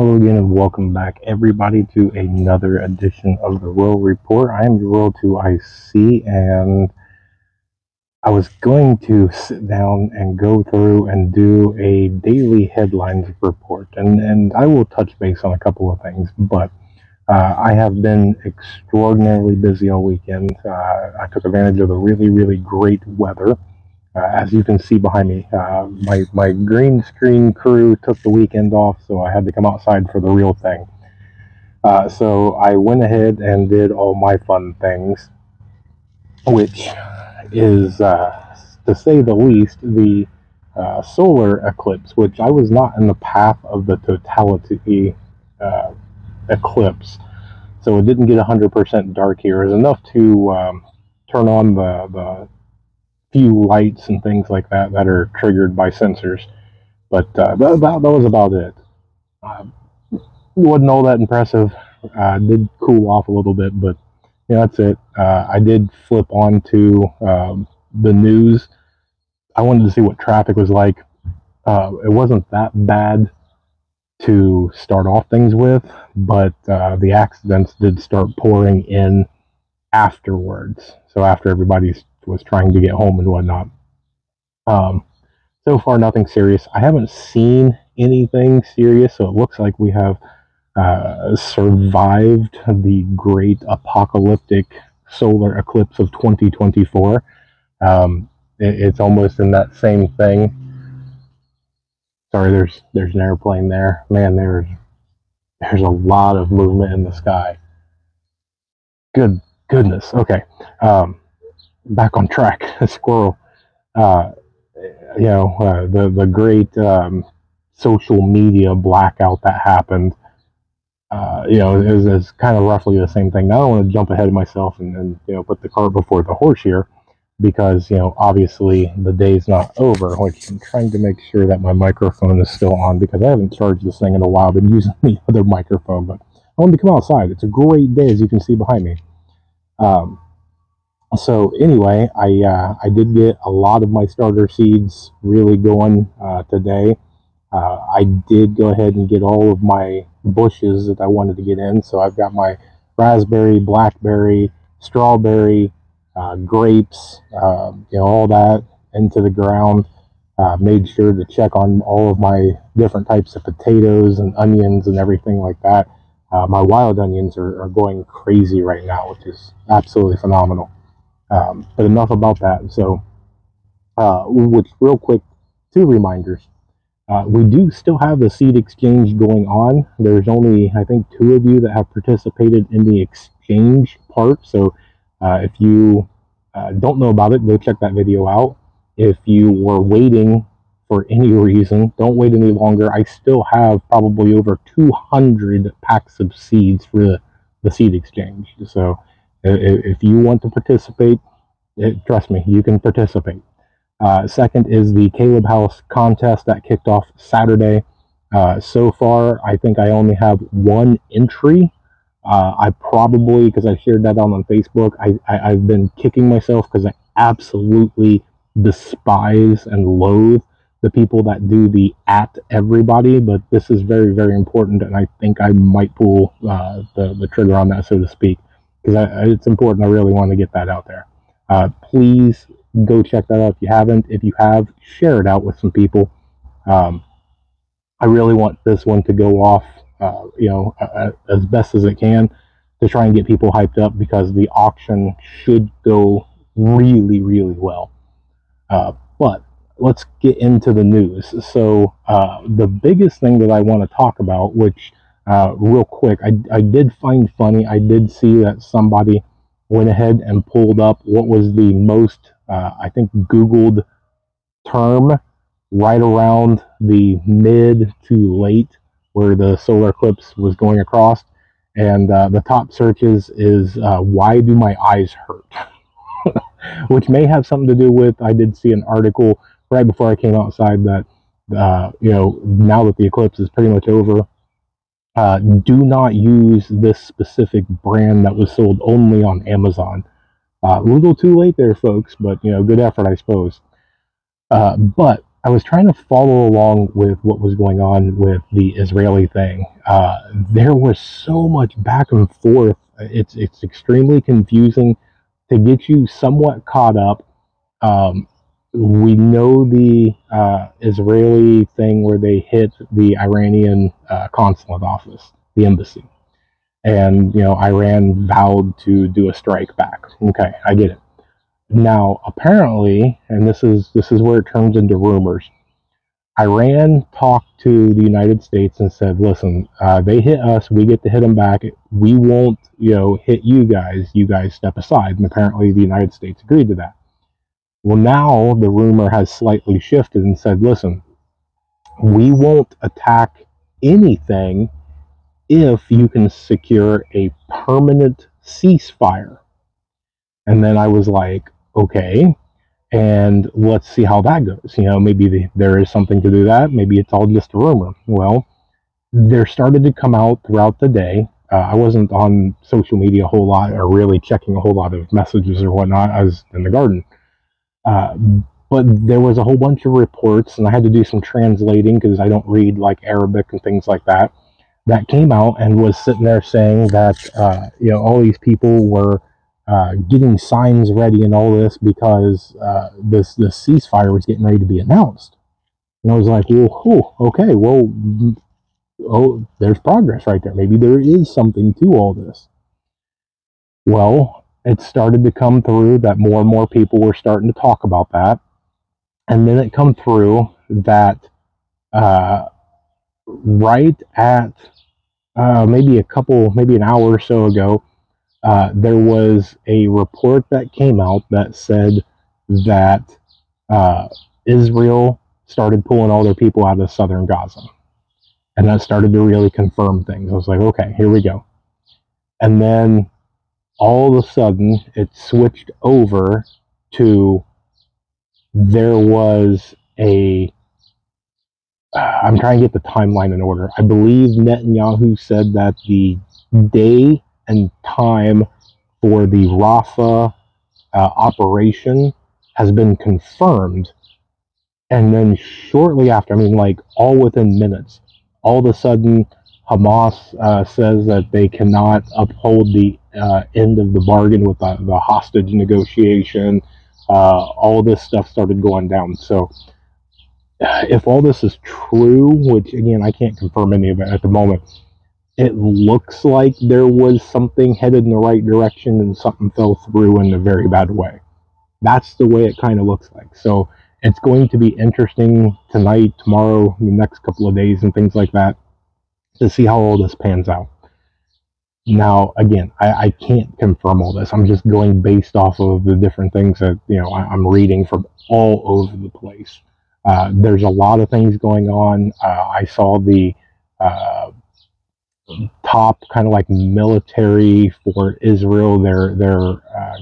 Hello again and welcome back everybody to another edition of the Rural Report. I am your Rural 2IC and I was going to sit down and go through and do a daily headlines report and, and I will touch base on a couple of things, but uh, I have been extraordinarily busy all weekend. Uh, I took advantage of the really, really great weather. Uh, as you can see behind me, uh, my, my green screen crew took the weekend off, so I had to come outside for the real thing. Uh, so I went ahead and did all my fun things, which is, uh, to say the least, the uh, solar eclipse, which I was not in the path of the totality uh, eclipse. So it didn't get 100% dark here. It was enough to um, turn on the, the few lights and things like that that are triggered by sensors. But uh, that, that, was about it. Uh, wasn't all that impressive. Uh, did cool off a little bit, but yeah, that's it. Uh, I did flip on to um, the news. I wanted to see what traffic was like. Uh, it wasn't that bad to start off things with, but uh, the accidents did start pouring in afterwards. So after everybody's was trying to get home and whatnot. Um, so far, nothing serious. I haven't seen anything serious, so it looks like we have uh, survived the great apocalyptic solar eclipse of 2024. Um, it, it's almost in that same thing. Sorry, there's there's an airplane there. Man, there's there's a lot of movement in the sky. Good goodness. Okay. Um, back on track, squirrel. Uh, you know, uh, the the great um, social media blackout that happened. Uh, you know, is, is kind of roughly the same thing. Now I don't want to jump ahead of myself and, and you know put the cart before the horse here, because you know obviously the day's not over. Which I'm trying to make sure that my microphone is still on because I haven't charged this thing in a while. I've been using the other microphone, but I wanted to come outside. It's a great day, as you can see behind me. Um, so anyway, I uh, I did get a lot of my starter seeds really going uh, today. Uh, I did go ahead and get all of my bushes that I wanted to get in. So I've got my raspberry, blackberry, strawberry, uh, grapes, um, you know, all that into the ground. Uh, made sure to check on all of my different types of potatoes and onions and everything like that. Uh, my wild onions are, are going crazy right now, which is absolutely phenomenal. Um, but enough about that. So, uh, which real quick, two reminders. Uh, we do still have the seed exchange going on. There's only, I think, two of you that have participated in the exchange part. So, uh, if you uh, don't know about it, go check that video out. If you were waiting for any reason, don't wait any longer. I still have probably over 200 packs of seeds for the, the seed exchange. So, if you want to participate, it, trust me, you can participate. Uh, second is the Kaleb House contest that kicked off Saturday. Uh, so far, I think I only have one entry. Uh, I probably, because I shared that on, on Facebook, I, I, have been kicking myself because I absolutely despise and loathe the people that do the at everybody, but this is very, very important, and I think I might pull uh, the, the trigger on that, so to speak because it's important. I really want to get that out there. Uh, please go check that out if you haven't. If you have, share it out with some people. Um, I really want this one to go off, uh, you know, as best as it can to try and get people hyped up because the auction should go really, really well. Uh, but let's get into the news. So uh, the biggest thing that I want to talk about, which uh, real quick, I, I did find funny. I did see that somebody went ahead and pulled up what was the most, uh, I think, Googled term right around the mid to late where the solar eclipse was going across. And uh, the top searches is uh, why do my eyes hurt? Which may have something to do with, I did see an article right before I came outside that, uh, you know, now that the eclipse is pretty much over, uh, do not use this specific brand that was sold only on Amazon. Uh, a little too late there, folks, but you know, good effort, I suppose. Uh, but I was trying to follow along with what was going on with the Israeli thing. Uh, there was so much back and forth. It's it's extremely confusing to get you somewhat caught up. Um, we know the uh, Israeli thing where they hit the Iranian uh, consulate office, the embassy, and you know Iran vowed to do a strike back. Okay, I get it. Now, apparently, and this is this is where it turns into rumors. Iran talked to the United States and said, "Listen, uh, they hit us, we get to hit them back. We won't, you know, hit you guys. You guys step aside." And apparently, the United States agreed to that. Well, now the rumor has slightly shifted and said, "Listen, we won't attack anything if you can secure a permanent ceasefire." And then I was like, okay, and let's see how that goes. You know, maybe the, there is something to do that. Maybe it's all just a rumor. Well, there started to come out throughout the day. Uh, I wasn't on social media a whole lot or really checking a whole lot of messages or whatnot. I was in the garden. Uh, but there was a whole bunch of reports, and I had to do some translating because I don't read like Arabic and things like that. That came out and was sitting there saying that uh, you know all these people were uh, getting signs ready and all this because uh, this this ceasefire was getting ready to be announced. And I was like, well, oh, okay, well, mm, oh, there's progress right there. Maybe there is something to all this. Well, it started to come through that more and more people were starting to talk about that, and then it come through that uh, right at uh, maybe a couple, maybe an hour or so ago, uh, there was a report that came out that said that uh, Israel started pulling all their people out of southern Gaza. And that started to really confirm things. I was like, okay, here we go. And then all of a sudden, it switched over to there was a I'm trying to get the timeline in order. I believe Netanyahu said that the day and time for the Rafah uh, operation has been confirmed. And then shortly after, I mean, like all within minutes, all of a sudden, Hamas uh, says that they cannot uphold the uh, end of the bargain with the, the hostage negotiation. Uh, all this stuff started going down. So, if all this is true, which again, I can't confirm any of it at the moment, it looks like there was something headed in the right direction and something fell through in a very bad way. That's the way it kind of looks like. So it's going to be interesting tonight, tomorrow, the next couple of days, and things like that to see how all this pans out. Now, again, I, I can't confirm all this. I'm just going based off of the different things that you know I, am reading from all over the place. Uh, there's a lot of things going on. Uh, I saw the uh, top kind of like military for Israel, their their uh,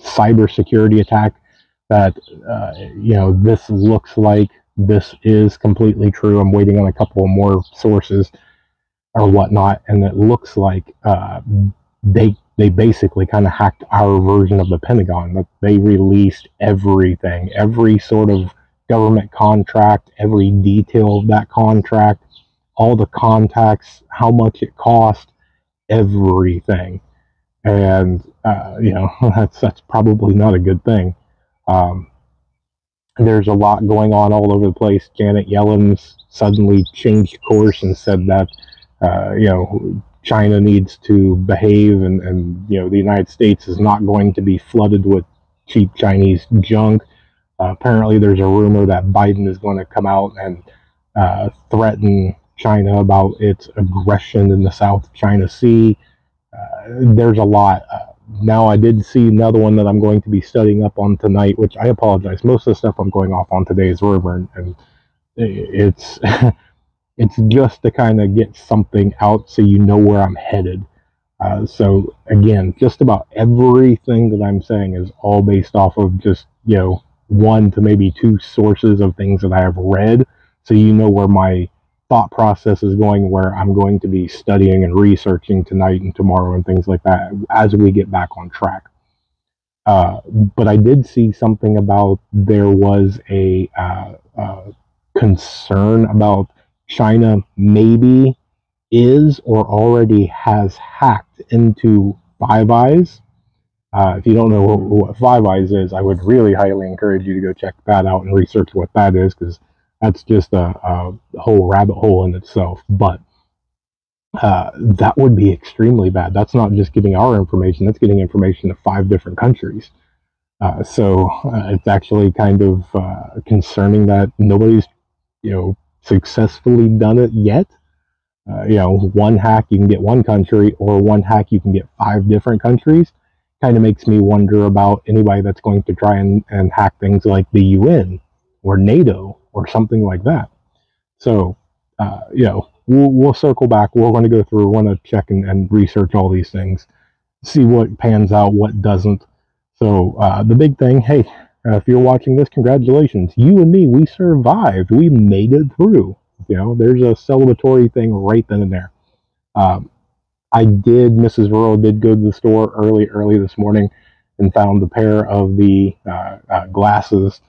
cybersecurity attack. That uh, you know, this looks like this is completely true. I'm waiting on a couple more sources or whatnot, and it looks like uh, they they basically kind of hacked our version of the Pentagon. They released everything, every sort of government contract, every detail of that contract all the contacts, how much it cost, everything. And, uh, you know, that's, that's probably not a good thing. Um, there's a lot going on all over the place. Janet Yellen's suddenly changed course and said that, uh, you know, China needs to behave and, and, you know, the United States is not going to be flooded with cheap Chinese junk. Uh, apparently, there's a rumor that Biden is going to come out and uh, threaten China about its aggression in the South China Sea. Uh, there's a lot. Now, I did see another one that I'm going to be studying up on tonight, which I apologize. Most of the stuff I'm going off on today is rumor, and, and it's it's just to kind of get something out so you know where I'm headed. Uh, so again, just about everything that I'm saying is all based off of just you know one to maybe two sources of things that I have read, so you know where my thought process is going where I'm going to be studying and researching tonight and tomorrow and things like that as we get back on track. Uh, but I did see something about there was a uh, uh, concern about China maybe is or already has hacked into Five Eyes. Uh, if you don't know what, what, Five Eyes is, I would really highly encourage you to go check that out and research what that is because that's just a, a, whole rabbit hole in itself. But uh, that would be extremely bad. That's not just getting our information, that's getting information to five different countries. Uh, so uh, it's actually kind of uh, concerning that nobody's, you know, successfully done it yet. Uh, you know, one hack you can get one country, or one hack you can get five different countries. Kind of makes me wonder about anybody that's going to try and, and hack things like the UN or NATO or something like that. So, uh, you know, we'll, we'll circle back. We're going to go through, We want to check and, and research all these things, see what pans out, what doesn't. So, uh, the big thing hey, uh, if you're watching this, congratulations. You and me, we survived. We made it through. You know, there's a celebratory thing right then and there. Um, I did, Mrs. Rural did go to the store early, early this morning and found the pair of the uh, uh, glasses.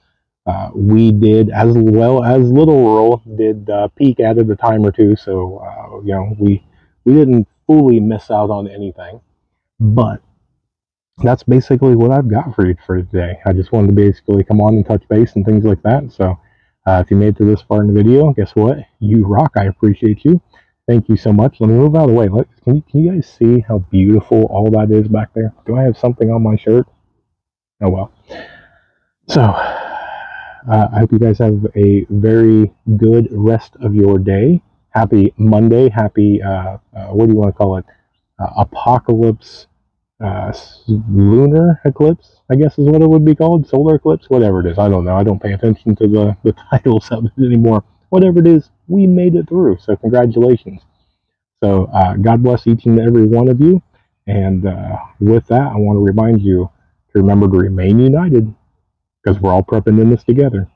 Uh, we did, as well as Little Rural, did uh, at it a time or two. So, uh, you know, we, we didn't fully miss out on anything. But that's basically what I've got for you for today. I just wanted to basically come on and touch base and things like that. So, uh, if you made it to this far in the video, guess what? You rock. I appreciate you. Thank you so much. Let me move out of the way. Let, can, you, can you guys see how beautiful all that is back there? Do I have something on my shirt? Oh, well. So, uh, I hope you guys have a very good rest of your day. Happy Monday. Happy, uh, uh what do you want to call it? Uh, apocalypse uh, lunar eclipse, I guess is what it would be called, solar eclipse, whatever it is. I don't know. I don't pay attention to the, the titles of it anymore. Whatever it is, we made it through. So congratulations. So God bless each and every one of you. And with that, I want to remind you to remember to remain united because we're all prepping in this together.